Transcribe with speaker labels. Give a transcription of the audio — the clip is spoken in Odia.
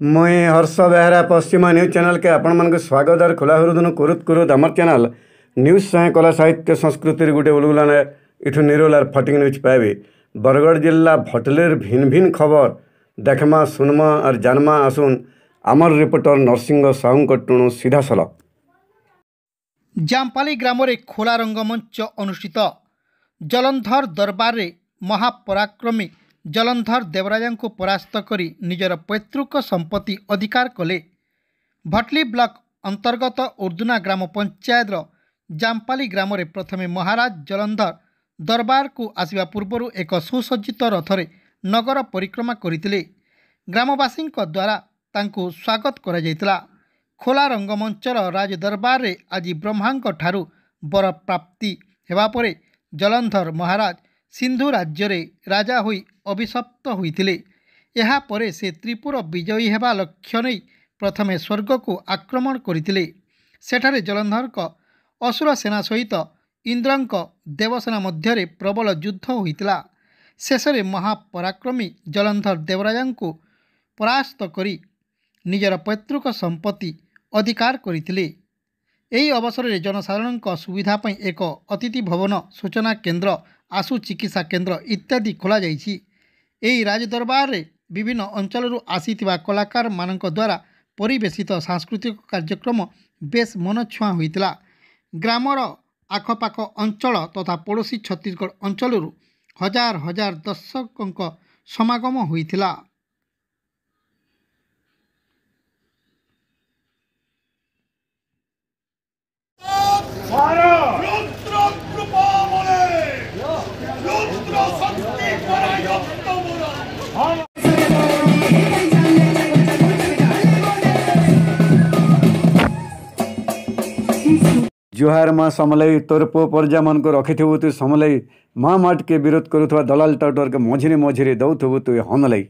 Speaker 1: ମୁଇଁ ହର୍ଷ ବେହେରା ପଶ୍ଚିମ ନ୍ୟୁଜ୍ ଚ୍ୟାନେଲ୍କେ ଆପଣମାନଙ୍କୁ ସ୍ୱାଗତ ଆର୍ ଖୋଲା ହୃଦୟରୁ କରୁତ୍ କରୁତ୍ ଆମର ଚ୍ୟାନେଲ୍ ନ୍ୟୁଜ୍ ସାଙ୍ଗେ କଲା ସାହିତ୍ୟ ସଂସ୍କୃତିର ଗୋଟେ ଉଲଗୁଲାନେ ଏଠୁ ନିରୋଲ ଆର୍ ଫଟିଙ୍ଗ ନ୍ୟୁଜ୍ ପାଇବେ। ବରଗଡ଼ ଜିଲ୍ଲା ଭଟଲିର ଭିନ୍ ଭିନ୍ ଖବର। ଦେଖମା ଶୁଣମା ଆର୍ ଜାନମା ଆସୁନ୍ ଆମର ରିପୋର୍ଟର ନରସିଂହ ସାହୁଙ୍କ ଟୁଣୁ ସିଧାସଳଖ।
Speaker 2: ଜାମ୍ପାଲି ଗ୍ରାମରେ ଖୋଲା ରଙ୍ଗମଞ୍ଚ ଅନୁଷ୍ଠିତ। ଜଲନ୍ଧର ଦରବାରରେ ମହାପରାକ୍ରମୀ ଜଲନ୍ଧର ଦେବରାଜାଙ୍କୁ ପରାସ୍ତ କରି ନିଜର ପୈତୃକ ସମ୍ପତ୍ତି ଅଧିକାର କଲେ। ଭଟଲି ବ୍ଲକ ଅନ୍ତର୍ଗତ ଉର୍ଦୁନା ଗ୍ରାମ ପଞ୍ଚାୟତର ଜାମ୍ପାଲି ଗ୍ରାମରେ ପ୍ରଥମେ ମହାରାଜ ଜଲନ୍ଧର ଦରବାରକୁ ଆସିବା ପୂର୍ବରୁ ଏକ ସୁସଜ୍ଜିତ ରଥରେ ନଗର ପରିକ୍ରମା କରିଥିଲେ। ଗ୍ରାମବାସୀଙ୍କ ଦ୍ୱାରା ତାଙ୍କୁ ସ୍ୱାଗତ କରାଯାଇଥିଲା। ଖୋଲା ରଙ୍ଗମଞ୍ଚର ରାଜଦରବାରରେ ଆଜି ବ୍ରହ୍ମାଙ୍କ ଠାରୁ ବର ପ୍ରାପ୍ତି ହେବା ପରେ ଜଲନ୍ଧର ମହାରାଜ ସିନ୍ଧୁ ରାଜ୍ୟରେ ରାଜା ହୋଇ ଅଭିଶପ୍ତ ହୋଇଥିଲେ। ଏହାପରେ ସେ ତ୍ରିପୁର ବିଜୟୀ ହେବା ଲକ୍ଷ୍ୟ ନେଇ ପ୍ରଥମେ ସ୍ୱର୍ଗକୁ ଆକ୍ରମଣ କରିଥିଲେ। ସେଠାରେ ଜଲନ୍ଧରଙ୍କ ଅସୁର ସେନା ସହିତ ଇନ୍ଦ୍ରଙ୍କ ଦେବସେନା ମଧ୍ୟରେ ପ୍ରବଳ ଯୁଦ୍ଧ ହୋଇଥିଲା। ଶେଷରେ ମହାପରାକ୍ରମୀ ଜଲନ୍ଧର ଦେବରାଜାଙ୍କୁ ପରାସ୍ତ କରି ନିଜର ପୈତୃକ ସମ୍ପତ୍ତି ଅଧିକାର କରିଥିଲେ। ଏହି ଅବସରରେ ଜନସାଧାରଣଙ୍କ ସୁବିଧା ପାଇଁ ଏକ ଅତିଥି ଭବନ ସୂଚନା କେନ୍ଦ୍ର ଆଶୁ ଚିକିତ୍ସା କେନ୍ଦ୍ର ଇତ୍ୟାଦି ଖୋଲାଯାଇଛି। ଏହି ରାଜଦରବାରରେ ବିଭିନ୍ନ ଅଞ୍ଚଳରୁ ଆସିଥିବା କଳାକାରମାନଙ୍କ ଦ୍ୱାରା ପରିବେଷିତ ସାଂସ୍କୃତିକ କାର୍ଯ୍ୟକ୍ରମ ବେଶ୍ ମନଛୁଆଁ ହୋଇଥିଲା। ଗ୍ରାମର ଆଖପାଖ ଅଞ୍ଚଳ ତଥା ପଡ଼ୋଶୀ ଛତିଶଗଡ଼ ଅଞ୍ଚଳରୁ ହଜାର ହଜାର ଦର୍ଶକଙ୍କ ସମାଗମ ହୋଇଥିଲା।
Speaker 1: ଜୁହାର ମା ସମଲେଇ ତୋର ପୁଅ ପରଜାମାନଙ୍କୁ ରଖିଥିବୁ ତୁ ସମଲେଇ ମା ମାଟକେ ବିରୋଧ କରୁଥିବା ଦଲାଲ ଟାଉଟରକେ ମଝିରେ ମଝିରେ ଦଉଥିବୁ ତୁ ହନଲେଇ।